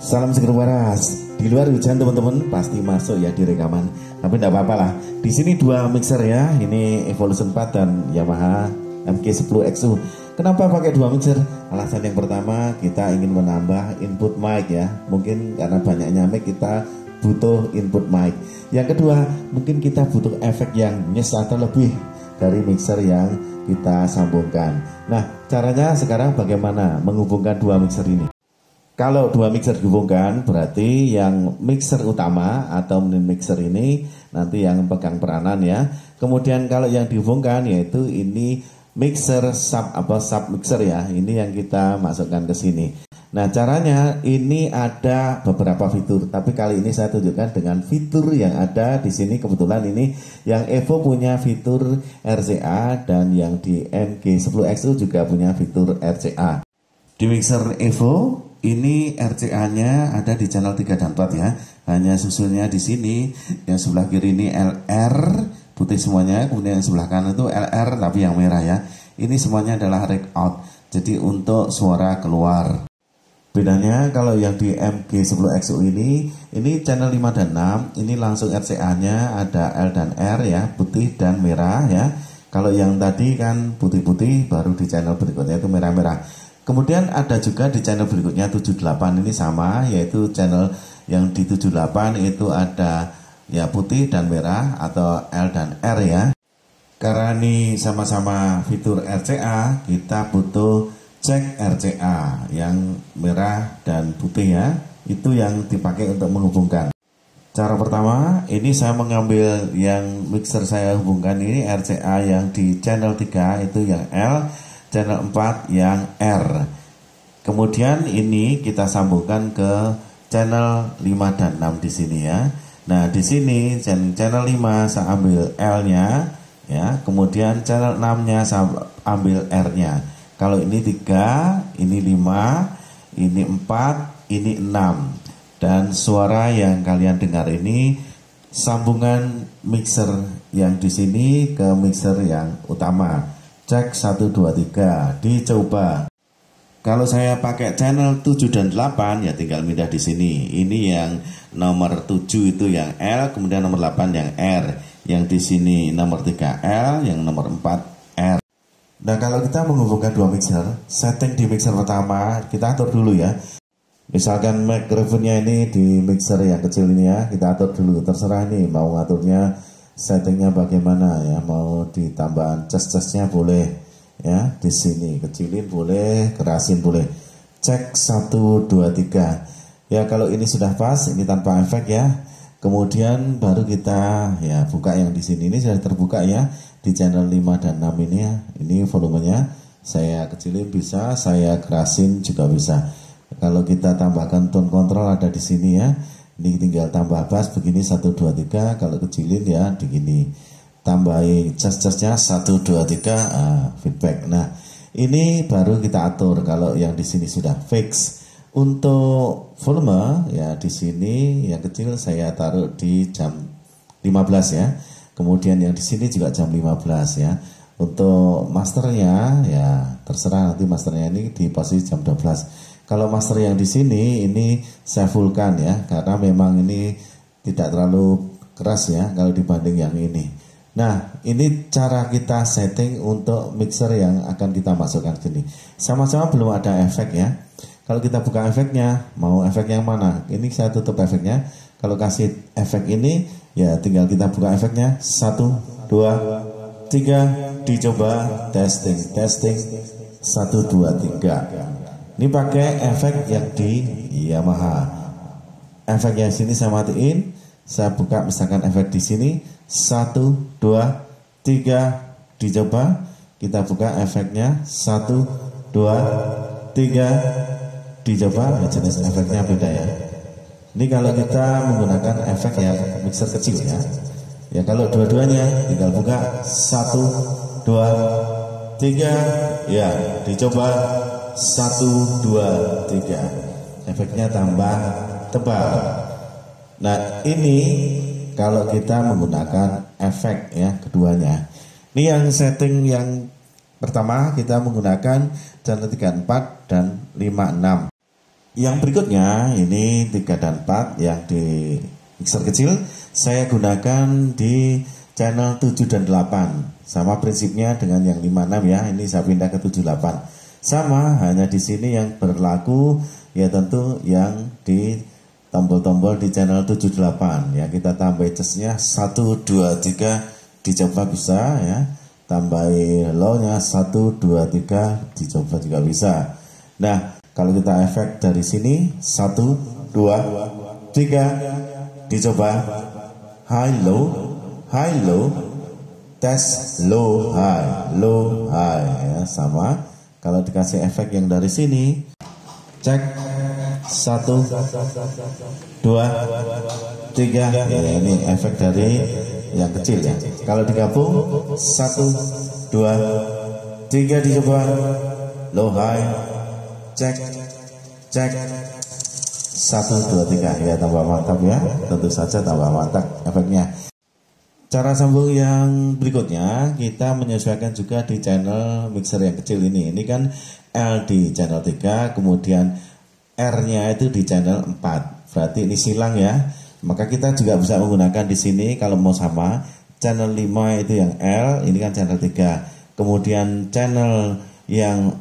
Salam seger waras. Di luar hujan teman-teman pasti masuk ya di rekaman. Tapi tidak apa-apa lah. Di sini dua mixer ya. Ini Evolution 4 dan Yamaha MK10 XU. Kenapa pakai dua mixer? Alasan yang pertama kita ingin menambah input mic ya. Mungkin karena banyaknya mic kita butuh input mic. Yang kedua, mungkin kita butuh efek yang nyes atau lebih dari mixer yang kita sambungkan. Nah, caranya sekarang bagaimana menghubungkan dua mixer ini? Kalau dua mixer dihubungkan berarti yang mixer utama atau mixer ini nanti yang pegang peranan ya. Kemudian kalau yang dihubungkan yaitu ini mixer sub apa sub mixer ya. Ini yang kita masukkan ke sini. Nah caranya ini ada beberapa fitur, tapi kali ini saya tunjukkan dengan fitur yang ada di sini kebetulan ini yang Evo punya fitur RCA dan yang di MG10X juga punya fitur RCA. Di mixer Evo ini RCA-nya ada di channel 3 dan 4 ya. Hanya susunnya di sini. Yang sebelah kiri ini LR putih semuanya, kemudian yang sebelah kanan itu LR tapi yang merah ya. Ini semuanya adalah rec out. Jadi untuk suara keluar. Bedanya kalau yang di MG10XU ini, ini channel 5 dan 6, ini langsung RCA-nya ada L dan R ya, putih dan merah ya. Kalau yang tadi kan putih-putih, baru di channel berikutnya itu merah-merah. Kemudian ada juga di channel berikutnya 78 ini sama yaitu channel yang di 78 itu ada ya putih dan merah atau L dan R ya. Karena ini sama-sama fitur RCA, kita butuh cek RCA yang merah dan putih ya. Itu yang dipakai untuk menghubungkan. Cara pertama, ini saya mengambil yang mixer saya hubungkan ini RCA yang di channel 3 itu yang L channel 4 yang R. Kemudian ini kita sambungkan ke channel 5 dan 6 di sini ya. Nah, di sini channel 5 saya ambil L-nya ya, kemudian channel 6-nya saya ambil R-nya. Kalau ini 3, ini 5, ini 4, ini 6. Dan suara yang kalian dengar ini sambungan mixer yang di sini ke mixer yang utama. Cek 1 2 3, dicoba. Kalau saya pakai channel 7 dan 8 ya tinggal pindah di sini. Ini yang nomor 7 itu yang L, kemudian nomor 8 yang R. Yang di sini nomor 3 L, yang nomor 4 R. Nah kalau kita menghubungkan dua mixer, setting di mixer pertama kita atur dulu ya. Misalkan microphone-nya ini di mixer yang kecil ini ya, kita atur dulu. Terserah nih mau ngaturnya settingnya bagaimana ya? Mau ditambah cas-casnya boleh ya di sini. Kecilin boleh kerasin boleh. Cek 1 2 3 ya kalau ini sudah pas ini tanpa efek ya. Kemudian baru kita ya buka yang di sini. Ini sudah terbuka ya di channel 5 dan 6 ini ya. Ini volumenya. Saya kecilin bisa saya kerasin juga bisa. Kalau kita tambahkan tone control ada di sini ya ini tinggal tambah bass begini 1 2 3 kalau kecilin ya begini tambahin cas-casnya 1 2 3 ah, feedback. Nah ini baru kita atur. Kalau yang di sini sudah fix. Untuk volume ya di sini yang kecil saya taruh di jam 15 ya. Kemudian yang di sini juga jam 15 ya. Untuk masternya ya terserah nanti masternya ini di posisi jam 12 kalau master yang di sini ini saya fullkan ya karena memang ini tidak terlalu keras ya kalau dibanding yang ini. Nah, ini cara kita setting untuk mixer yang akan kita masukkan sini. Sama-sama belum ada efek ya. Kalau kita buka efeknya, mau efek yang mana? Ini saya tutup efeknya. Kalau kasih efek ini, ya tinggal kita buka efeknya. Satu, dua, tiga, dicoba testing, testing. Satu, dua, tiga. Ini pakai efek yang di Yamaha. Efek yang sini saya matiin. Saya buka misalkan efek di sini. Satu, dua, tiga. Dicoba. Kita buka efeknya. Satu, dua, tiga. Dicoba. Jenis efeknya beda ya. Ini kalau kita menggunakan efek yang mixer kecil ya. Ya kalau dua-duanya tinggal buka satu, dua, tiga, ya dicoba satu dua tiga efeknya tambah tebal nah ini kalau kita menggunakan efek ya keduanya ini yang setting yang pertama kita menggunakan channel 34 dan 56 Yang berikutnya ini 3 dan 4 yang di mixer kecil saya gunakan di channel 7 dan 8. Sama prinsipnya dengan yang 56 ya. Ini saya pindah ke 78. Sama hanya di sini yang berlaku ya tentu yang di tombol-tombol di channel 78 ya kita tambah adjustnya 1 2 3 dicoba bisa ya. Tambah low nya 1 2 3 dicoba juga bisa. Nah kalau kita efek dari sini 1 2 3 dicoba. High low high low test low high low high ya sama kalau dikasih efek yang dari sini cek. Satu. Dua. Tiga. Ya, ini efek dari yang kecil ya. Kalau digabung satu dua tiga dicoba low high. Cek. Cek. Satu dua tiga. Ya tambah mantap ya. Tentu saja tambah mantap efeknya cara sambung yang berikutnya kita menyesuaikan juga di channel mixer yang kecil ini ini kan L di channel 3 kemudian R-nya itu di channel 4. Berarti ini silang ya. Maka kita juga bisa menggunakan di sini kalau mau sama channel 5 itu yang L, ini kan channel 3. Kemudian channel yang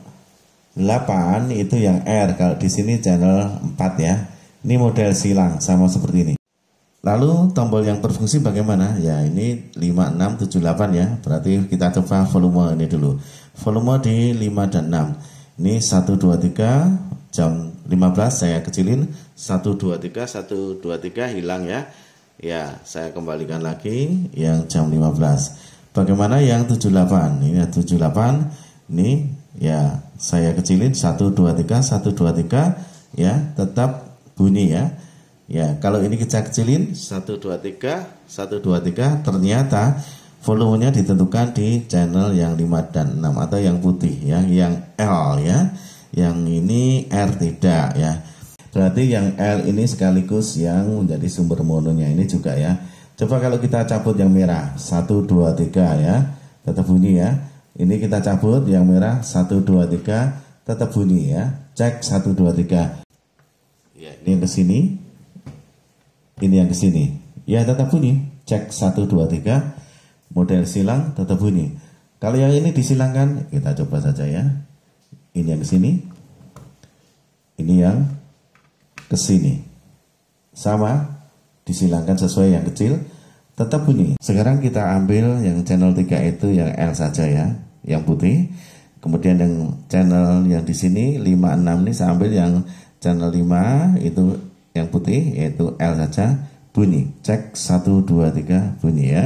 8 itu yang R. Kalau di sini channel 4 ya. Ini model silang sama seperti ini. Lalu tombol yang berfungsi bagaimana? Ya ini 5, 6, 7, 8 ya. Berarti kita coba volume ini dulu. Volume di 5 dan 6. Ini 1, 2, 3, jam 15 saya kecilin 1 2 3 1 2 3 hilang ya. Ya, saya kembalikan lagi yang jam 15. Bagaimana yang 78? Ini 78. Ini ya, saya kecilin 1 2 3 1 2 3 ya, tetap bunyi ya. Ya, kalau ini kita kecilin 1 2 3 1 2 3 ternyata volumenya ditentukan di channel yang 5 dan 6 atau yang putih ya, yang L ya yang ini R tidak ya. Berarti yang L ini sekaligus yang menjadi sumber mononya ini juga ya. Coba kalau kita cabut yang merah 1 2 3 ya. Tetap bunyi ya. Ini kita cabut yang merah 1 2 3 tetap bunyi ya. Cek 1 2 3. Ya, ini ke sini. Ini yang ke sini. Ya, tetap bunyi. Cek 1 2 3. Model silang tetap bunyi. Kalau yang ini disilangkan, kita coba saja ya. Ini yang ke sini. Ini yang ke sini. Sama, disilangkan sesuai yang kecil, tetap bunyi. Sekarang kita ambil yang channel 3 itu yang L saja ya, yang putih. Kemudian yang channel yang di sini 56 ini saya ambil yang channel 5 itu yang putih yaitu L saja bunyi. Cek 1 2 3 bunyi ya.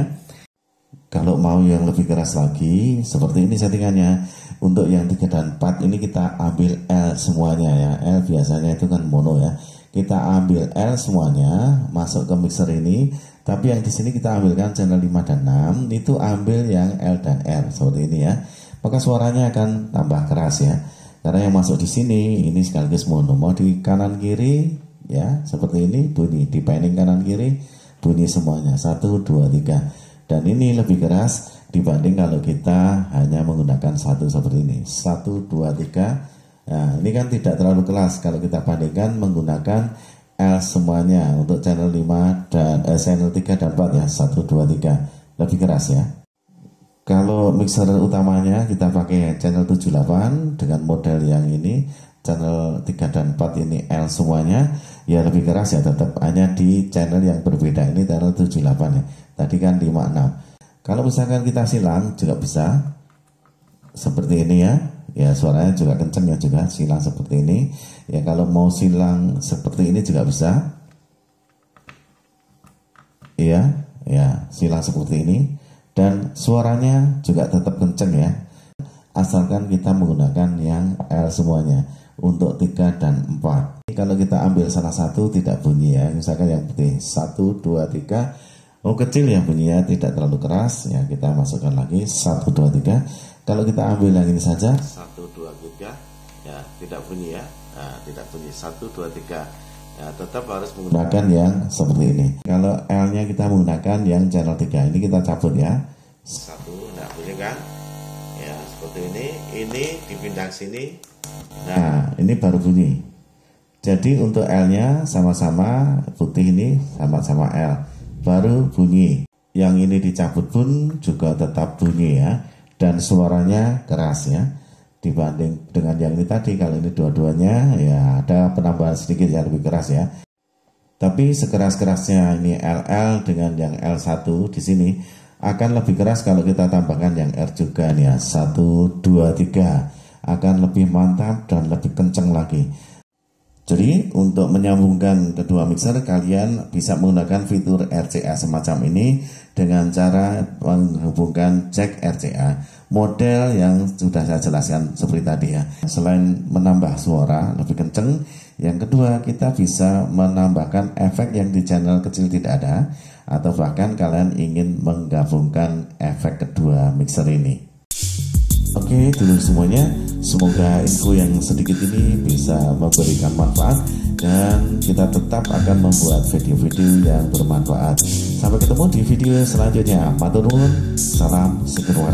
Kalau mau yang lebih keras lagi, seperti ini settingannya. Untuk yang 3 dan 4 ini kita ambil L semuanya ya. L biasanya itu kan mono ya. Kita ambil L semuanya, masuk ke mixer ini. Tapi yang di sini kita ambilkan channel 5 dan 6, itu ambil yang L dan R seperti ini ya. Maka suaranya akan tambah keras ya. Karena yang masuk di sini ini sekaligus mono. Mau di kanan kiri ya, seperti ini bunyi di kanan kiri bunyi semuanya. 1 2 3 dan ini lebih keras dibanding kalau kita hanya menggunakan satu seperti ini. Satu dua tiga. Nah ini kan tidak terlalu keras kalau kita bandingkan menggunakan L semuanya untuk channel 5 dan eh, channel 3 dan 4 ya. 1 2 3 lebih keras ya. Kalau mixer utamanya kita pakai channel 78 dengan model yang ini channel 3 dan 4 ini L semuanya ya lebih keras ya tetap hanya di channel yang berbeda ini channel 78 ya Tadi kan 56. Kalau misalkan kita silang juga bisa seperti ini ya. Ya suaranya juga kenceng ya juga silang seperti ini. Ya kalau mau silang seperti ini juga bisa. Iya, ya silang seperti ini dan suaranya juga tetap kenceng ya. Asalkan kita menggunakan yang L semuanya untuk 3 dan 4. Kalau kita ambil salah satu tidak bunyi ya. Misalkan yang putih. 1 2 3 Oh kecil ya bunyinya tidak terlalu keras. Ya kita masukkan lagi. 1 2 3 kalau kita ambil yang ini saja. 1 2 3 ya tidak bunyi ya. Nah, tidak bunyi. 1 2 3 ya tetap harus menggunakan yang seperti ini. Kalau L nya kita menggunakan yang channel 3 ini kita cabut ya. Satu nah bunyi kan? Ya seperti ini. Ini dipindah sini. Nah ini baru bunyi Jadi untuk L-nya sama-sama putih ini sama-sama L. Baru bunyi. Yang ini dicabut pun juga tetap bunyi ya. Dan suaranya keras ya. Dibanding dengan yang ini tadi, kalau ini dua-duanya ya ada penambahan sedikit yang lebih keras ya. Tapi sekeras-kerasnya ini LL dengan yang L1 di sini akan lebih keras kalau kita tambahkan yang R juga nih ya. 1, 2, 3 akan lebih mantap dan lebih kencang lagi. Jadi untuk menyambungkan kedua mixer kalian bisa menggunakan fitur RCA semacam ini dengan cara menghubungkan jack RCA model yang sudah saya jelaskan seperti tadi ya. Selain menambah suara lebih kenceng, yang kedua kita bisa menambahkan efek yang di channel kecil tidak ada atau bahkan kalian ingin menggabungkan efek kedua mixer ini. Oke, dulu semuanya. Semoga info yang sedikit ini bisa memberikan manfaat dan kita tetap akan membuat video-video yang bermanfaat. Sampai ketemu di video selanjutnya. Matur nuwun, salam seger.